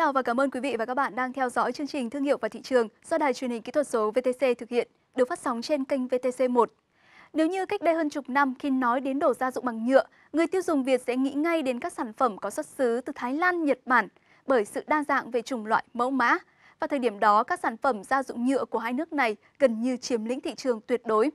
chào và cảm ơn quý vị và các bạn đang theo dõi chương trình Thương hiệu và thị trường do Đài truyền hình kỹ thuật số VTC thực hiện, được phát sóng trên kênh VTC1. Nếu như cách đây hơn chục năm khi nói đến đồ gia dụng bằng nhựa, người tiêu dùng Việt sẽ nghĩ ngay đến các sản phẩm có xuất xứ từ Thái Lan, Nhật Bản bởi sự đa dạng về chủng loại, mẫu mã. Và thời điểm đó, các sản phẩm gia dụng nhựa của hai nước này gần như chiếm lĩnh thị trường tuyệt đối.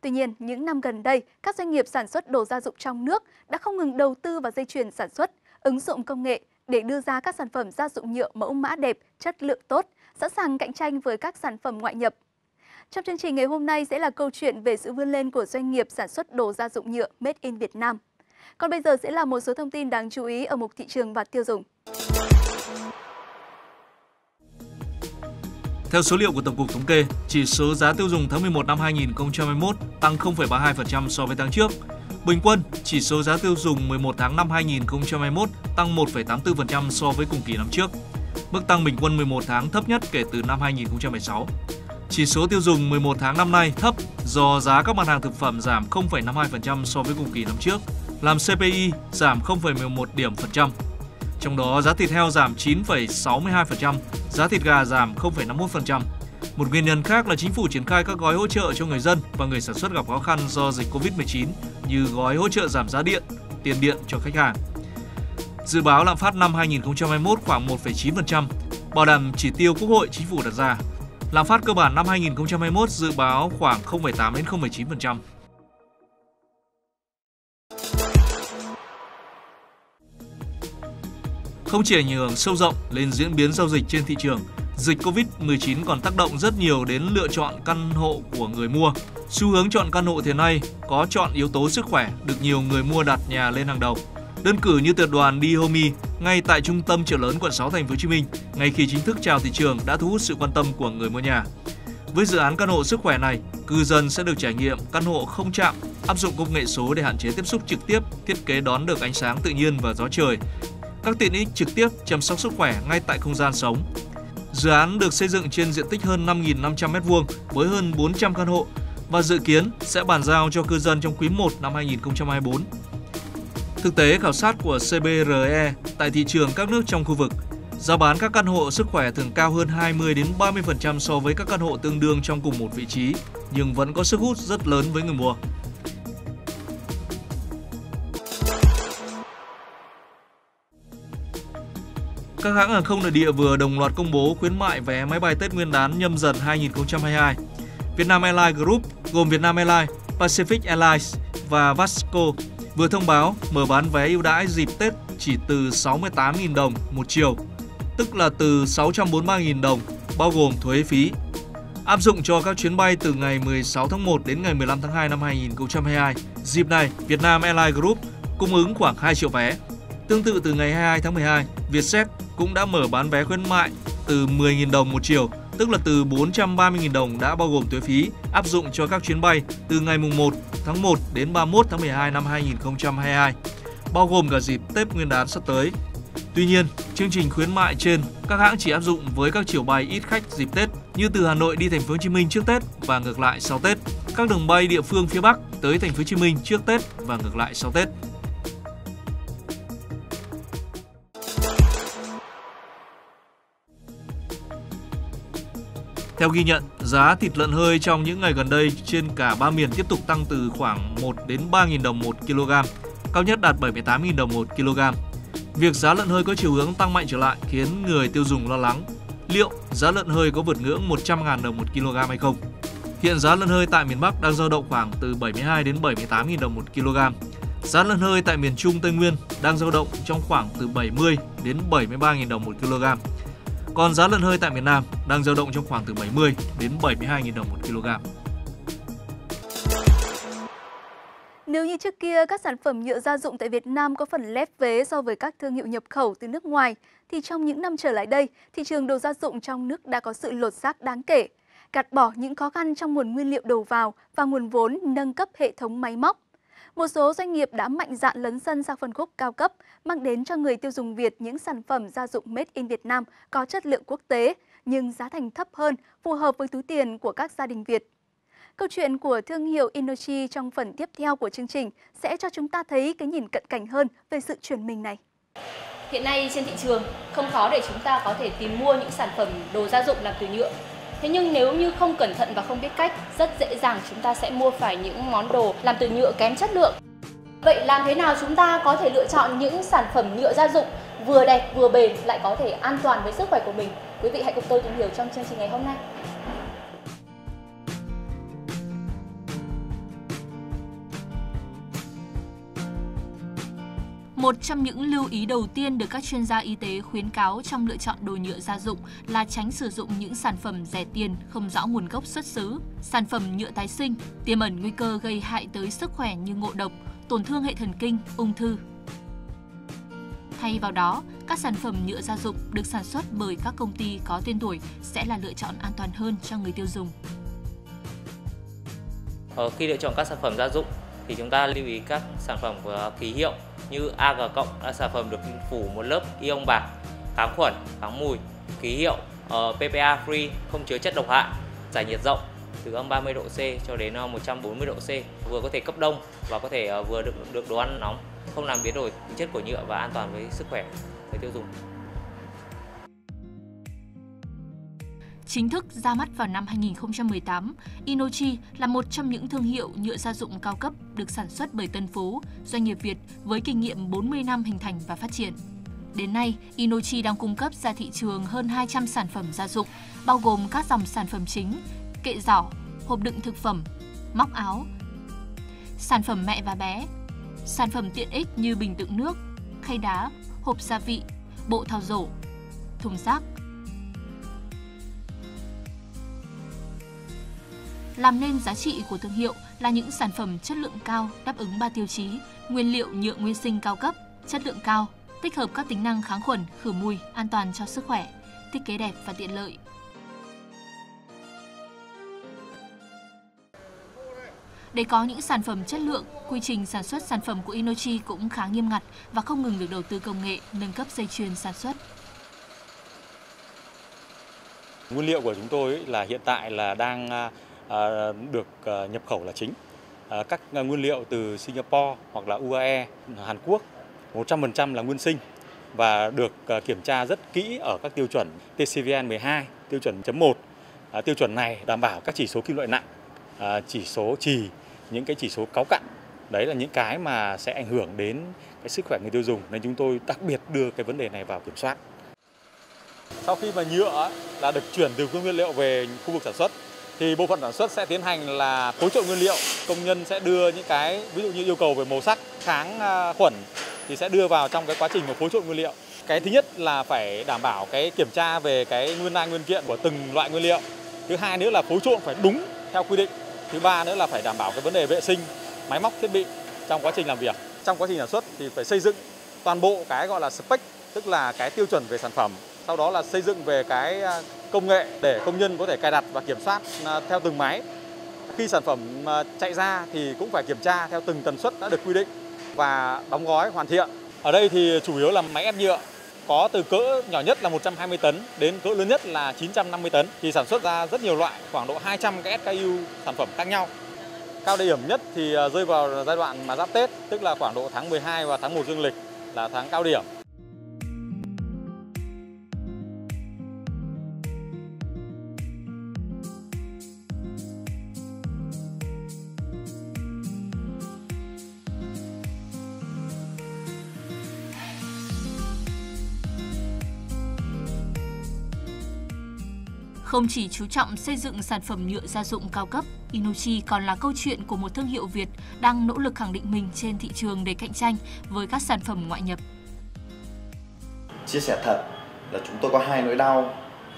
Tuy nhiên, những năm gần đây, các doanh nghiệp sản xuất đồ gia dụng trong nước đã không ngừng đầu tư vào dây chuyền sản xuất, ứng dụng công nghệ để đưa ra các sản phẩm gia dụng nhựa mẫu mã đẹp, chất lượng tốt, sẵn sàng cạnh tranh với các sản phẩm ngoại nhập. Trong chương trình ngày hôm nay sẽ là câu chuyện về sự vươn lên của doanh nghiệp sản xuất đồ gia dụng nhựa Made in Việt Nam. Còn bây giờ sẽ là một số thông tin đáng chú ý ở mục thị trường và tiêu dùng. Theo số liệu của Tổng cục Thống kê, chỉ số giá tiêu dùng tháng 11 năm 2021 tăng 0,32% so với tháng trước. Bình quân, chỉ số giá tiêu dùng 11 tháng năm 2021 tăng 1,84% so với cùng kỳ năm trước. Mức tăng bình quân 11 tháng thấp nhất kể từ năm 2016. Chỉ số tiêu dùng 11 tháng năm nay thấp do giá các mặt hàng thực phẩm giảm 0,52% so với cùng kỳ năm trước, làm CPI giảm 0,11 điểm phần trăm. Trong đó giá thịt heo giảm 9,62%, giá thịt gà giảm 0,51%. Một nguyên nhân khác là chính phủ triển khai các gói hỗ trợ cho người dân và người sản xuất gặp khó khăn do dịch Covid-19 như gói hỗ trợ giảm giá điện, tiền điện cho khách hàng. Dự báo lạm phát năm 2021 khoảng 1,9%, bảo đảm chỉ tiêu Quốc hội chính phủ đặt ra. Lạm phát cơ bản năm 2021 dự báo khoảng 0,8 đến 0,9%. Không chỉ ảnh hưởng sâu rộng lên diễn biến giao dịch trên thị trường, dịch Covid-19 còn tác động rất nhiều đến lựa chọn căn hộ của người mua. Xu hướng chọn căn hộ thế nay có chọn yếu tố sức khỏe được nhiều người mua đặt nhà lên hàng đầu. Đơn cử như tập đoàn Dihomi ngay tại trung tâm chợ lớn quận 6 thành phố Hồ Chí Minh, ngay khi chính thức chào thị trường đã thu hút sự quan tâm của người mua nhà. Với dự án căn hộ sức khỏe này, cư dân sẽ được trải nghiệm căn hộ không chạm, áp dụng công nghệ số để hạn chế tiếp xúc trực tiếp, thiết kế đón được ánh sáng tự nhiên và gió trời. Các tiện ích trực tiếp chăm sóc sức khỏe ngay tại không gian sống. Dự án được xây dựng trên diện tích hơn 5.500 m2 với hơn 400 căn hộ và dự kiến sẽ bàn giao cho cư dân trong quý 1 năm 2024. Thực tế khảo sát của CBRE tại thị trường các nước trong khu vực, giá bán các căn hộ sức khỏe thường cao hơn 20 đến 30% so với các căn hộ tương đương trong cùng một vị trí, nhưng vẫn có sức hút rất lớn với người mua. Các hãng hàng không nội địa vừa đồng loạt công bố khuyến mại vé máy bay Tết Nguyên đán nhâm dần 2022. Vietnam Airlines Group gồm Vietnam Airlines, Pacific Airlines và Vasco vừa thông báo mở bán vé ưu đãi dịp Tết chỉ từ 68.000 đồng một chiều, tức là từ 643.000 đồng, bao gồm thuế phí. Áp dụng cho các chuyến bay từ ngày 16 tháng 1 đến ngày 15 tháng 2 năm 2022. Dịp này, Vietnam Airlines Group cung ứng khoảng 2 triệu vé. Tương tự từ ngày 22 tháng 12, Vietjet cũng đã mở bán vé khuyến mại từ 10.000 đồng một chiều, tức là từ 430.000 đồng đã bao gồm thuế phí, áp dụng cho các chuyến bay từ ngày 1 tháng 1 đến 31 tháng 12 năm 2022, bao gồm cả dịp Tết Nguyên đán sắp tới. Tuy nhiên, chương trình khuyến mại trên các hãng chỉ áp dụng với các chiều bay ít khách dịp Tết như từ Hà Nội đi thành phố Hồ Chí Minh trước Tết và ngược lại sau Tết, các đường bay địa phương phía Bắc tới thành phố Hồ Chí Minh trước Tết và ngược lại sau Tết. Theo ghi nhận, giá thịt lợn hơi trong những ngày gần đây trên cả ba miền tiếp tục tăng từ khoảng 1 đến 3.000 đồng 1 kg, cao nhất đạt 78.000 đồng 1 kg. Việc giá lợn hơi có chiều hướng tăng mạnh trở lại khiến người tiêu dùng lo lắng. Liệu giá lợn hơi có vượt ngưỡng 100.000 đồng 1 kg hay không? Hiện giá lợn hơi tại miền Bắc đang dao động khoảng từ 72 đến 78.000 đồng 1 kg. Giá lợn hơi tại miền Trung Tây Nguyên đang dao động trong khoảng từ 70 đến 73.000 đồng 1 kg. Còn giá lợn hơi tại miền Nam đang dao động trong khoảng từ 70 đến 72.000 đồng một kg. Nếu như trước kia các sản phẩm nhựa gia dụng tại Việt Nam có phần lép vế so với các thương hiệu nhập khẩu từ nước ngoài, thì trong những năm trở lại đây, thị trường đồ gia dụng trong nước đã có sự lột xác đáng kể, gạt bỏ những khó khăn trong nguồn nguyên liệu đầu vào và nguồn vốn nâng cấp hệ thống máy móc một số doanh nghiệp đã mạnh dạn lấn sân sang phân khúc cao cấp, mang đến cho người tiêu dùng Việt những sản phẩm gia dụng made in Việt Nam có chất lượng quốc tế, nhưng giá thành thấp hơn, phù hợp với túi tiền của các gia đình Việt. Câu chuyện của thương hiệu Inochi trong phần tiếp theo của chương trình sẽ cho chúng ta thấy cái nhìn cận cảnh hơn về sự chuyển mình này. Hiện nay trên thị trường không khó để chúng ta có thể tìm mua những sản phẩm đồ gia dụng làm từ nhựa. Thế nhưng nếu như không cẩn thận và không biết cách, rất dễ dàng chúng ta sẽ mua phải những món đồ làm từ nhựa kém chất lượng. Vậy làm thế nào chúng ta có thể lựa chọn những sản phẩm nhựa gia dụng vừa đẹp vừa bền lại có thể an toàn với sức khỏe của mình? Quý vị hãy cùng tôi tìm hiểu trong chương trình ngày hôm nay. Một trong những lưu ý đầu tiên được các chuyên gia y tế khuyến cáo trong lựa chọn đồ nhựa gia dụng là tránh sử dụng những sản phẩm rẻ tiền không rõ nguồn gốc xuất xứ, sản phẩm nhựa tái sinh, tiềm ẩn nguy cơ gây hại tới sức khỏe như ngộ độc, tổn thương hệ thần kinh, ung thư. Thay vào đó, các sản phẩm nhựa gia dụng được sản xuất bởi các công ty có tên tuổi sẽ là lựa chọn an toàn hơn cho người tiêu dùng. Ở khi lựa chọn các sản phẩm gia dụng thì chúng ta lưu ý các sản phẩm có ký hiệu như AG cộng là sản phẩm được phủ một lớp ion bạc kháng khuẩn, kháng mùi, ký hiệu ờ, uh, PPA free không chứa chất độc hại, giải nhiệt rộng từ âm 30 độ C cho đến ờ, 140 độ C, vừa có thể cấp đông và có thể uh, vừa được được đồ ăn nóng, không làm biến đổi tính chất của nhựa và an toàn với sức khỏe người tiêu dùng. Chính thức ra mắt vào năm 2018, Inochi là một trong những thương hiệu nhựa gia dụng cao cấp được sản xuất bởi Tân Phú, doanh nghiệp Việt với kinh nghiệm 40 năm hình thành và phát triển. Đến nay, Inochi đang cung cấp ra thị trường hơn 200 sản phẩm gia dụng, bao gồm các dòng sản phẩm chính, kệ giỏ, hộp đựng thực phẩm, móc áo, sản phẩm mẹ và bé, sản phẩm tiện ích như bình đựng nước, khay đá, hộp gia vị, bộ thao rổ, thùng rác, Làm nên giá trị của thương hiệu là những sản phẩm chất lượng cao đáp ứng ba tiêu chí: nguyên liệu nhựa nguyên sinh cao cấp, chất lượng cao, tích hợp các tính năng kháng khuẩn, khử mùi, an toàn cho sức khỏe, thiết kế đẹp và tiện lợi. Để có những sản phẩm chất lượng, quy trình sản xuất sản phẩm của Inochi cũng khá nghiêm ngặt và không ngừng được đầu tư công nghệ, nâng cấp dây chuyền sản xuất. Nguyên liệu của chúng tôi là hiện tại là đang à, À, được à, nhập khẩu là chính. À, các nguyên liệu từ Singapore hoặc là UAE, Hàn Quốc 100% là nguyên sinh và được kiểm tra rất kỹ ở các tiêu chuẩn TCVN 12, tiêu chuẩn chấm 1. Tiêu chuẩn này đảm bảo các chỉ số kim loại nặng, chỉ số trì, những cái chỉ số cáu cặn. Đấy là những cái mà sẽ ảnh hưởng đến cái sức khỏe người tiêu dùng nên chúng tôi đặc biệt đưa cái vấn đề này vào kiểm soát. Sau khi mà nhựa là được chuyển từ nguyên liệu về khu vực sản xuất thì bộ phận sản xuất sẽ tiến hành là phối trộn nguyên liệu. Công nhân sẽ đưa những cái, ví dụ như yêu cầu về màu sắc, kháng à, khuẩn thì sẽ đưa vào trong cái quá trình mà phối trộn nguyên liệu. Cái thứ nhất là phải đảm bảo cái kiểm tra về cái nguyên lai, nguyên kiện của từng loại nguyên liệu. Thứ hai nữa là phối trộn phải đúng theo quy định. Thứ ba nữa là phải đảm bảo cái vấn đề vệ sinh, máy móc, thiết bị trong quá trình làm việc. Trong quá trình sản xuất thì phải xây dựng toàn bộ cái gọi là spec, tức là cái tiêu chuẩn về sản phẩm sau đó là xây dựng về cái à, công nghệ để công nhân có thể cài đặt và kiểm soát à, theo từng máy. Khi sản phẩm à, chạy ra thì cũng phải kiểm tra theo từng tần suất đã được quy định và đóng gói hoàn thiện. Ở đây thì chủ yếu là máy ép nhựa có từ cỡ nhỏ nhất là 120 tấn đến cỡ lớn nhất là 950 tấn thì sản xuất ra rất nhiều loại khoảng độ 200 cái SKU sản phẩm khác nhau. Cao điểm nhất thì rơi vào giai đoạn mà giáp Tết, tức là khoảng độ tháng 12 và tháng 1 dương lịch là tháng cao điểm. Không chỉ chú trọng xây dựng sản phẩm nhựa gia dụng cao cấp, Inuchi còn là câu chuyện của một thương hiệu Việt đang nỗ lực khẳng định mình trên thị trường để cạnh tranh với các sản phẩm ngoại nhập. Chia sẻ thật là chúng tôi có hai nỗi đau.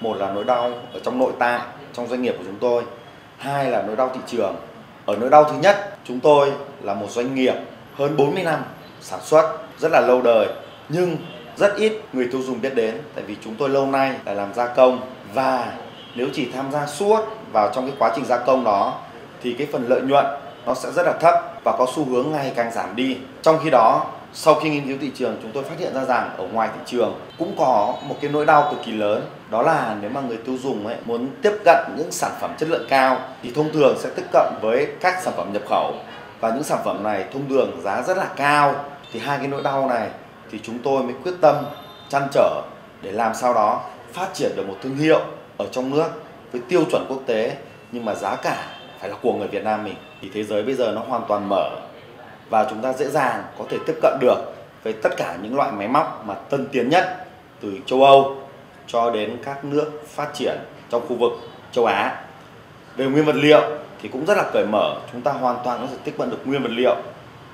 Một là nỗi đau ở trong nội tại, trong doanh nghiệp của chúng tôi. Hai là nỗi đau thị trường. Ở nỗi đau thứ nhất, chúng tôi là một doanh nghiệp hơn 40 năm sản xuất, rất là lâu đời. Nhưng rất ít người tiêu dùng biết đến tại vì chúng tôi lâu nay là làm gia công và nếu chỉ tham gia suốt vào trong cái quá trình gia công đó thì cái phần lợi nhuận nó sẽ rất là thấp và có xu hướng ngày càng giảm đi. Trong khi đó, sau khi nghiên cứu thị trường chúng tôi phát hiện ra rằng ở ngoài thị trường cũng có một cái nỗi đau cực kỳ lớn. Đó là nếu mà người tiêu dùng ấy muốn tiếp cận những sản phẩm chất lượng cao thì thông thường sẽ tiếp cận với các sản phẩm nhập khẩu. Và những sản phẩm này thông thường giá rất là cao. Thì hai cái nỗi đau này thì chúng tôi mới quyết tâm chăn trở để làm sao đó phát triển được một thương hiệu ở trong nước với tiêu chuẩn quốc tế nhưng mà giá cả phải là của người Việt Nam mình thì thế giới bây giờ nó hoàn toàn mở và chúng ta dễ dàng có thể tiếp cận được với tất cả những loại máy móc mà tân tiến nhất từ châu Âu cho đến các nước phát triển trong khu vực châu Á. Về nguyên vật liệu thì cũng rất là cởi mở, chúng ta hoàn toàn có thể tiếp cận được nguyên vật liệu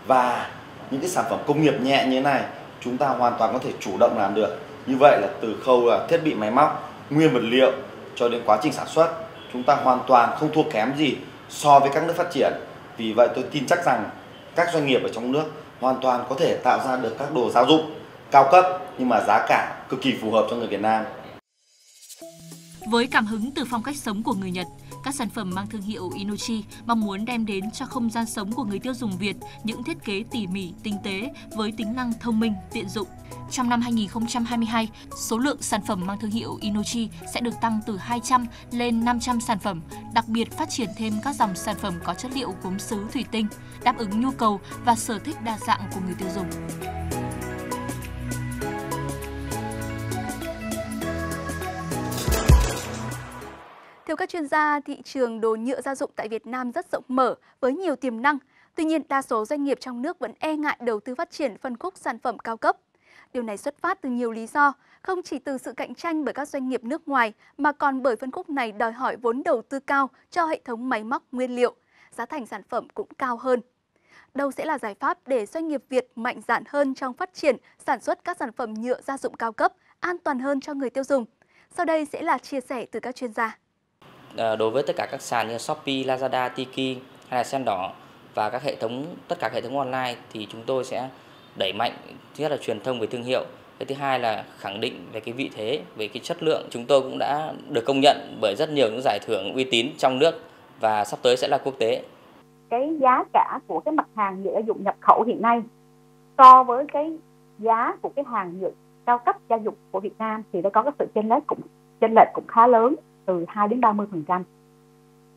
và những cái sản phẩm công nghiệp nhẹ như thế này chúng ta hoàn toàn có thể chủ động làm được. Như vậy là từ khâu là thiết bị máy móc, nguyên vật liệu cho đến quá trình sản xuất, chúng ta hoàn toàn không thua kém gì so với các nước phát triển. Vì vậy tôi tin chắc rằng các doanh nghiệp ở trong nước hoàn toàn có thể tạo ra được các đồ gia dụng cao cấp nhưng mà giá cả cực kỳ phù hợp cho người Việt Nam. Với cảm hứng từ phong cách sống của người Nhật, các sản phẩm mang thương hiệu Inochi mong muốn đem đến cho không gian sống của người tiêu dùng Việt những thiết kế tỉ mỉ, tinh tế với tính năng thông minh, tiện dụng. Trong năm 2022, số lượng sản phẩm mang thương hiệu Inochi sẽ được tăng từ 200 lên 500 sản phẩm, đặc biệt phát triển thêm các dòng sản phẩm có chất liệu gốm sứ thủy tinh, đáp ứng nhu cầu và sở thích đa dạng của người tiêu dùng. Theo các chuyên gia, thị trường đồ nhựa gia dụng tại Việt Nam rất rộng mở với nhiều tiềm năng. Tuy nhiên, đa số doanh nghiệp trong nước vẫn e ngại đầu tư phát triển phân khúc sản phẩm cao cấp. Điều này xuất phát từ nhiều lý do, không chỉ từ sự cạnh tranh bởi các doanh nghiệp nước ngoài mà còn bởi phân khúc này đòi hỏi vốn đầu tư cao cho hệ thống máy móc nguyên liệu, giá thành sản phẩm cũng cao hơn. Đâu sẽ là giải pháp để doanh nghiệp Việt mạnh dạn hơn trong phát triển, sản xuất các sản phẩm nhựa gia dụng cao cấp, an toàn hơn cho người tiêu dùng? Sau đây sẽ là chia sẻ từ các chuyên gia. Ờ, đối với tất cả các sàn như Shopee, Lazada, Tiki hay là Sen đỏ và các hệ thống tất cả hệ thống online thì chúng tôi sẽ đẩy mạnh thứ nhất là truyền thông về thương hiệu cái thứ hai là khẳng định về cái vị thế về cái chất lượng. Chúng tôi cũng đã được công nhận bởi rất nhiều những giải thưởng uy tín trong nước và sắp tới sẽ là quốc tế. Cái giá cả của cái mặt hàng nhựa gia dụng nhập khẩu hiện nay so với cái giá của cái hàng nhựa cao cấp gia dụng của Việt Nam thì nó có cái sự chênh lệch cũng chênh lệch cũng khá lớn từ 2 đến 30 phần trăm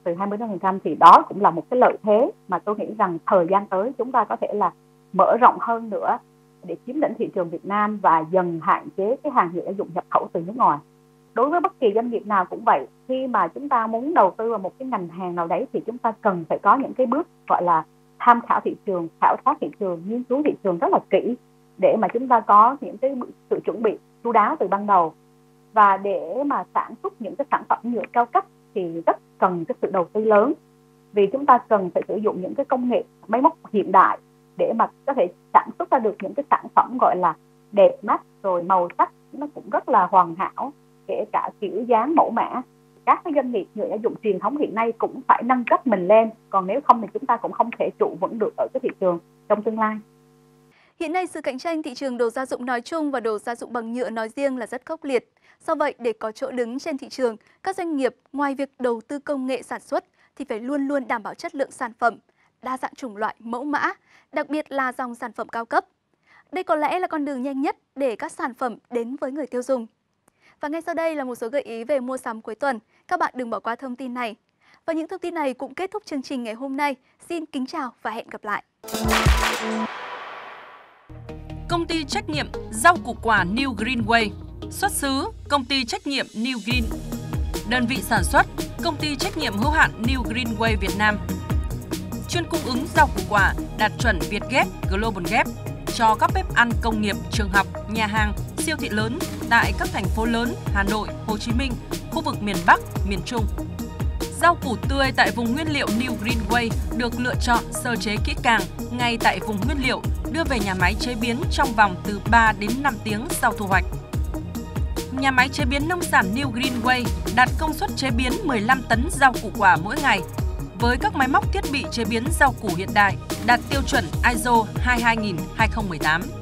từ 20 đến phần trăm thì đó cũng là một cái lợi thế mà tôi nghĩ rằng thời gian tới chúng ta có thể là mở rộng hơn nữa để chiếm lĩnh thị trường Việt Nam và dần hạn chế cái hàng nhựa dụng nhập khẩu từ nước ngoài. Đối với bất kỳ doanh nghiệp nào cũng vậy, khi mà chúng ta muốn đầu tư vào một cái ngành hàng nào đấy thì chúng ta cần phải có những cái bước gọi là tham khảo thị trường, khảo sát thị trường, nghiên cứu thị trường rất là kỹ để mà chúng ta có những cái sự chuẩn bị chú đáo từ ban đầu và để mà sản xuất những cái sản phẩm nhựa cao cấp thì rất cần cái sự đầu tư lớn. Vì chúng ta cần phải sử dụng những cái công nghệ máy móc hiện đại để mà có thể sản xuất ra được những cái sản phẩm gọi là đẹp mắt, rồi màu sắc nó cũng rất là hoàn hảo, kể cả kiểu dáng, mẫu mã. Các cái doanh nghiệp nhựa gia dụng truyền thống hiện nay cũng phải nâng cấp mình lên, còn nếu không thì chúng ta cũng không thể trụ vững được ở cái thị trường trong tương lai. Hiện nay, sự cạnh tranh thị trường đồ gia dụng nói chung và đồ gia dụng bằng nhựa nói riêng là rất khốc liệt. Do vậy, để có chỗ đứng trên thị trường, các doanh nghiệp ngoài việc đầu tư công nghệ sản xuất thì phải luôn luôn đảm bảo chất lượng sản phẩm, đa dạng chủng loại mẫu mã, đặc biệt là dòng sản phẩm cao cấp. Đây có lẽ là con đường nhanh nhất để các sản phẩm đến với người tiêu dùng. Và ngay sau đây là một số gợi ý về mua sắm cuối tuần. Các bạn đừng bỏ qua thông tin này. Và những thông tin này cũng kết thúc chương trình ngày hôm nay. Xin kính chào và hẹn gặp lại. Công ty trách nhiệm rau củ quả New Greenway Xuất xứ Công ty trách nhiệm New Green Đơn vị sản xuất Công ty trách nhiệm hữu hạn New Greenway Việt Nam Chuyên cung ứng rau củ quả đạt chuẩn Việt Gap Global Gap cho các bếp ăn công nghiệp, trường học, nhà hàng, siêu thị lớn tại các thành phố lớn Hà Nội, Hồ Chí Minh, khu vực miền Bắc, miền Trung. Rau củ tươi tại vùng nguyên liệu New Greenway được lựa chọn, sơ chế kỹ càng ngay tại vùng nguyên liệu, đưa về nhà máy chế biến trong vòng từ 3 đến 5 tiếng sau thu hoạch. Nhà máy chế biến nông sản New Greenway đạt công suất chế biến 15 tấn rau củ quả mỗi ngày với các máy móc thiết bị chế biến rau củ hiện đại đạt tiêu chuẩn ISO 22000-2018.